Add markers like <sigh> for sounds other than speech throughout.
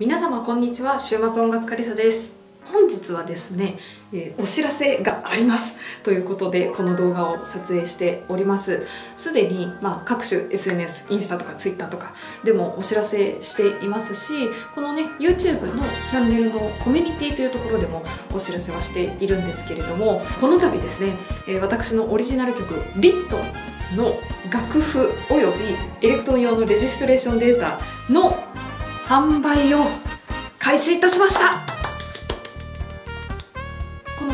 皆様こんにちは。週末音楽家リサです。本日はですね、えー、お知らせがあります。ということでこの動画を撮影しております。すでに、まあ、各種 SNS インスタとか Twitter とかでもお知らせしていますしこのね YouTube のチャンネルのコミュニティというところでもお知らせはしているんですけれどもこの度ですね、えー、私のオリジナル曲「リットの楽譜およびエレクトーン用のレジストレーションデータの販売を開始いたしました。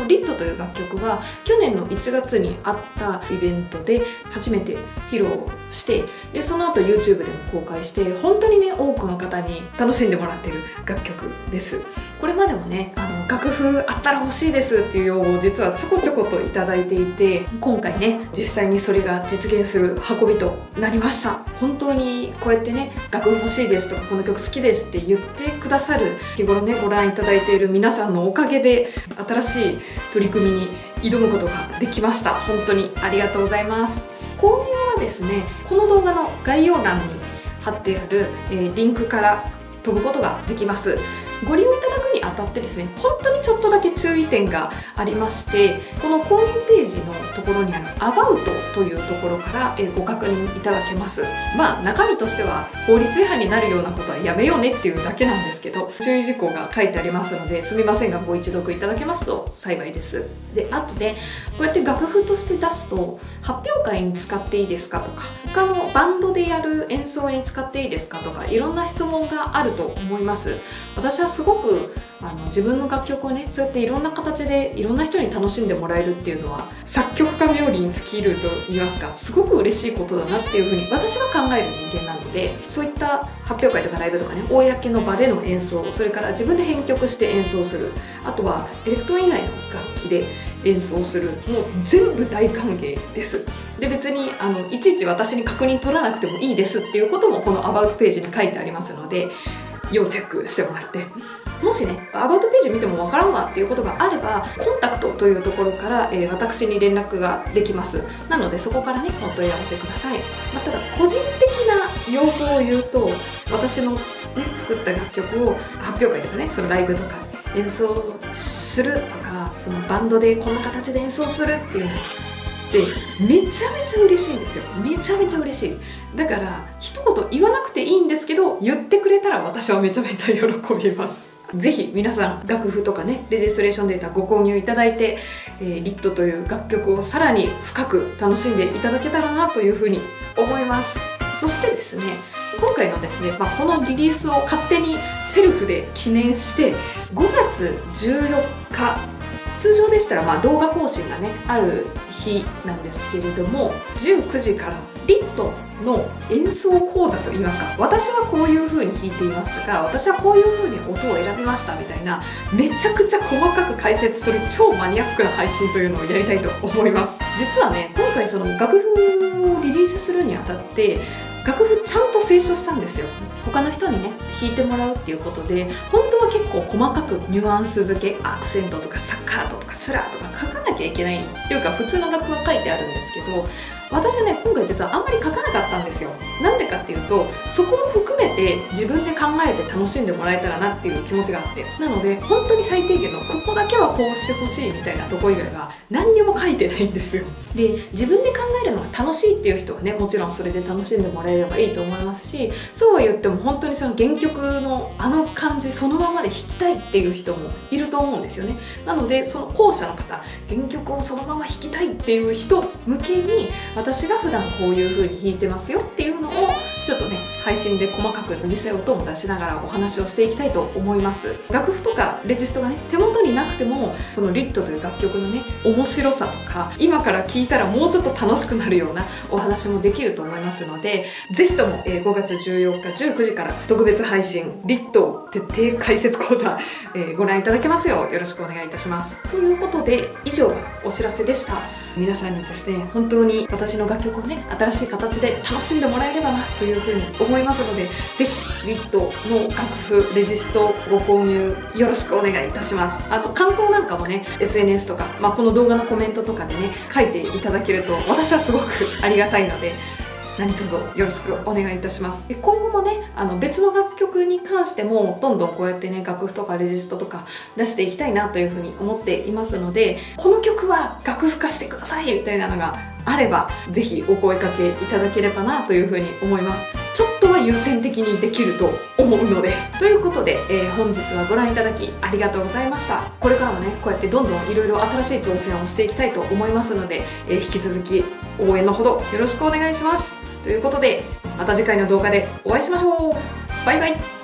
「リット」という楽曲は去年の1月にあったイベントで初めて披露してでその後 YouTube でも公開して本当にね多くの方に楽しんでもらってる楽曲です。これまでもねあの楽譜あったら欲しいですっていう要望を実はちょこちょこと頂いていて今回ね実際にそれが実現する運びとなりました。本当にこうやってね楽譜欲しいですとかこの曲好きですって言ってくださる日頃ねご覧いただいている皆さんのおかげで新しい取り組みに挑むことができました。本当にありがとうございます。購入はですねこの動画の概要欄に貼ってある、えー、リンクから飛ぶことができます。ご利用いただくにあたってですね本当にちょっとだけ注意点がありましてこの購入ページのところにある「About」というところからご確認いただけます。まあ中身としては法律違反になるようなことはやめようねっていうだけなんですけど注意事項が書いてありますのですみませんがご一読いただけますと幸いです。であとでこうやって楽譜として出すと発表会に使っていいですかとか他のバンドでやる演奏に使っていいですかとかいろんな質問があると思います。私はすごくあの自分の楽曲をねそうやっていろんな形でいろんな人に楽しんでもらえるっていうのは作曲家冥利に尽きると言いますかすごく嬉しいことだなっていうふうに私は考える人間でそういった発表会とかライブとかね公の場での演奏それから自分で編曲して演奏する。あとはエレクトーン以外の楽器で演奏する。もう全部大歓迎です。で別にあのいちいち私に確認取らなくてもいいですっていうこともこのアバウトページに書いてありますので要チェックしてもらって。もしねアバウトページ見てもわからんわっていうことがあればコンタクトというところから、えー、私に連絡ができます。なのでそこからねお問い合わせください、まあ、ただ個人的な要望を言うと私のね作った楽曲を発表会とかねそのライブとか演奏するとかそのバンドでこんな形で演奏するっていうのってめちゃめちゃ嬉しいんですよ。めちゃめちゃ嬉しい。だから一言言わなくていいんですけど言ってくれたら私はめちゃめちゃ喜びます。ぜひ皆さん楽譜とかねレジストレーションデータご購入いただいて、えー、リットという楽曲をさらに深く楽しんでいただけたらなというふうに思います。そしてですね今回のですね、まあ、このリリースを勝手にセルフで記念して5月14日通常でしたらま動画更新がねある日なんですけれども19時からリットの演奏講座といいますか私はこういう風に弾いていますとか私はこういう風に音を選びましたみたいなめちゃくちゃ細かく解説する超マニアックな配信というのをやりたいと思います。実はね今回その楽譜をリリースするにあたって楽譜ちゃんと清書したんですよ。他の人にね弾いてもらうっていうことで本当は結構細かくニュアンス付けアクセントとかサッカートとかスラーとか書かなきゃいけないっていうか普通の楽譜は書いてあるんですけど私はね今回実はあんまり書かなかったんですよ。なんでかっていうとそこ含めて自分で考えて楽しんでもらえたらなっていう気持ちがあって。なので本当に最低限のここだけはこうしてほしいみたいなとこ以外は何にも書いてないんですよ。で自分で考えるのが楽しいっていう人はねもちろんそれで楽しんでもらえればいいと思いますしそうは言っても本当にその原曲のあの感じそのままで弾きたいっていう人もいると思うんですよね。なのでその後者の方原曲をそのまま弾きたいっていう人向けに私が普段こういう風に弾いてますよっていうのを配信で細かく実際音も出しながらお話をしていきたいと思います。楽譜とかレジストがね手元になくてもこの「リット」という楽曲のね面白さとか今から聴いたらもうちょっと楽しくなるようなお話もできると思いますので是非とも5月14日19時から特別配信「リット」徹底解説講座、えご覧いただけますようよろしくお願いいたします。ということで以上がお知らせでした。皆さんにですね本当に私の楽曲をね新しい形で楽しんでもらえればなというふうに思い思いますのでぜひウィットの楽譜レジストご購入よろしくお願いいたします。あの感想なんかもね SNS とか、まあ、この動画のコメントとかでね書いていただけると私はすごく <laughs> ありがたいので何卒よろしくお願いいたします。今後もねあの別の楽曲に関してもどんどんこうやってね楽譜とかレジストとか出していきたいなというふうに思っていますのでこの曲は楽譜化してくださいみたいなのがあればぜひお声かけいただければなというふうに思います。ちょっとは優先的にできると思うので。ということで、えー、本日はご覧いただきありがとうございました。これからもねこうやってどんどんいろいろ新しい挑戦をしていきたいと思いますので、えー、引き続き応援のほどよろしくお願いします。ということでまた次回の動画でお会いしましょう。バイバイ。